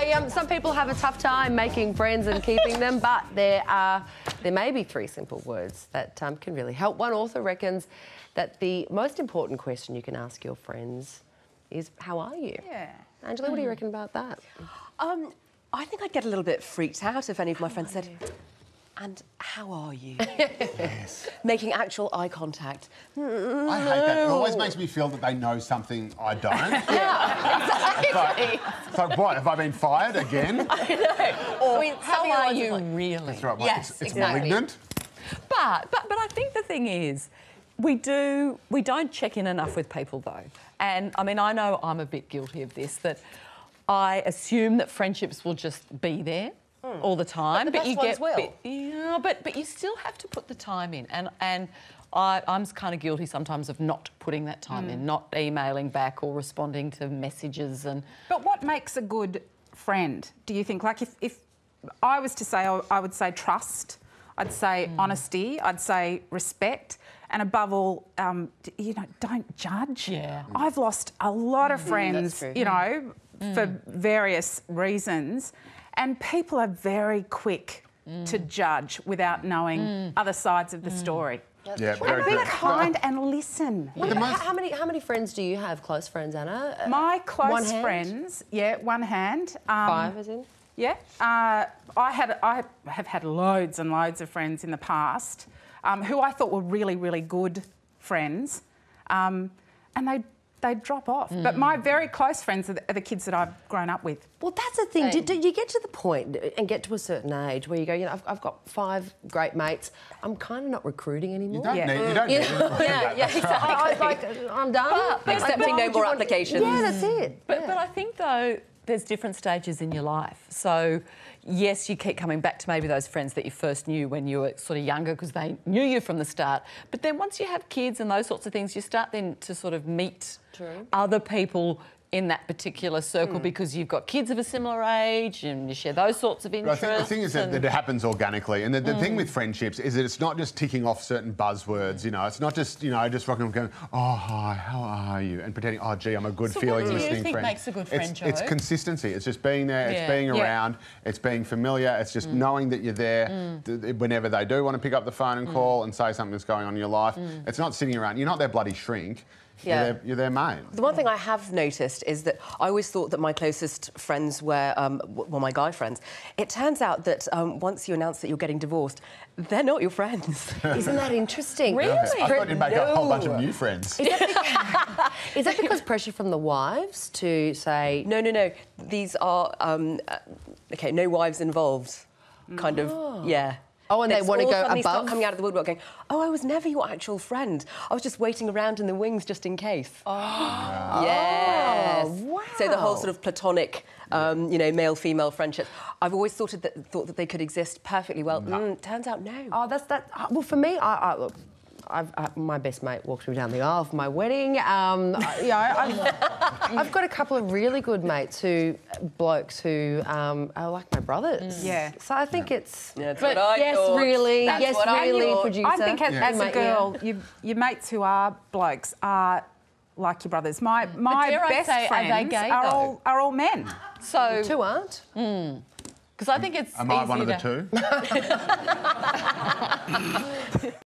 Hey, um, some people have a tough time making friends and keeping them, but there are there may be three simple words that um, can really help. One author reckons that the most important question you can ask your friends is, "How are you?" Yeah. Angela, what do you reckon about that? Um, I think I'd get a little bit freaked out if any of my friends said, and how are you? Yes. Making actual eye contact. I hate that. It always makes me feel that they know something I don't. yeah, Exactly. It's like, what? Have I been fired again? I mean, How something are you those lines. really? That's right. Well, Yes, it's, it's exactly. malignant. But, but but I think the thing is, we do we don't check in enough with people though, and I mean I know I'm a bit guilty of this that I assume that friendships will just be there. All the time, But the you best get will. but- yeah, but but you still have to put the time in, and and I, I'm kind of guilty sometimes of not putting that time in, not emailing back or responding to messages, and But what makes a good friend, do you think? Like, if, if I was to say, I would say trust, I'd say Mm. honesty, I'd say respect, and above all, um, you know, don't judge. Yeah. I've lost a lot of friends, true. you know, Mm. for various reasons, and people are very quick to Mm. judge without knowing other sides of the story. Yeah, very Be good. kind and listen. The How, most- how many how many friends do you have? Close friends, Anna? Uh, My close One hand? friends, yeah, one hand. Um, Five, as in. Yeah, uh, I had I have had loads and loads of friends in the past um, who I thought were really really good friends, um, and they they drop off. But hmm. my very close friends are the, are the kids that I've grown up with. Well, that's the thing. Did, did you get to the point and get to a certain age where you go, you know, I've, I've got five great mates. I'm kind of not recruiting anymore. You don't Yeah. need. You don't need. Yeah, yeah, exactly. I, I, like, I'm done. Like, Accepting why no would you more want- applications. Yeah, that's it. But, Yeah. but I think though there's different stages in your life. So yes, you keep coming back to maybe those friends that you first knew when you were sort of younger because they knew you from the start. But then once you have kids and those sorts of things, you start then to sort of meet True. other people in that particular circle hmm. because you've got kids of a similar age and you share those sorts of But I interests. think the thing is that, that it happens organically, and the, the thing hmm. with friendships is that it's not just ticking off certain buzzwords. You know, it's not just you know just rocking up going, oh hi, how are you, and pretending, oh gee, I'm a good So what feeling do you listening think friend. makes a good It's, friend, it's Joe? consistency. It's just being there. Yeah. It's being Yeah. around. It's being familiar. It's just hmm. knowing that you're there th- th- whenever they do want to pick up the phone and call and say something that's going on in your life. It's not sitting around. You're not their bloody shrink. Yeah. You're their, you're their mate. The one thing I have noticed is that I always thought that my closest friends were, um, well, my guy friends. It turns out that um, once you announce that you're getting divorced, they're not your friends. Isn't that interesting? Really? I thought you'd make a whole bunch of new friends. Is that because pressure from the wives to say, no, no, no. These are, um, uh, okay, no wives involved. Kind of, yeah. Oh, and they wanna go suddenly start above? coming out of the woodwork going, oh, I was never your actual friend. I was just waiting around in the wings just in case. Oh. Yes. Wow! So the whole sort of platonic, um, you know, male-female friendship. I've always thought that, thought that they could exist perfectly well. Mm, turns out no. oh, that's that? uh, Well, for me, I, I look. I've, I, my best mate walked me down the aisle for my wedding. Um, I- you know, I've, I've got a couple of really good mates who, blokes who um, are like my brothers. Yeah. So I think it's. Yeah, that's but what I yes, thought. really, That's yes, what I really, thought. producer. I think as, Yeah. as a Mate, yeah. girl, you, your mates who are blokes are like your brothers. My my best say, are they friends gay, are though? all are all men. so Two aren't. because I think it's Am I one of the to- two?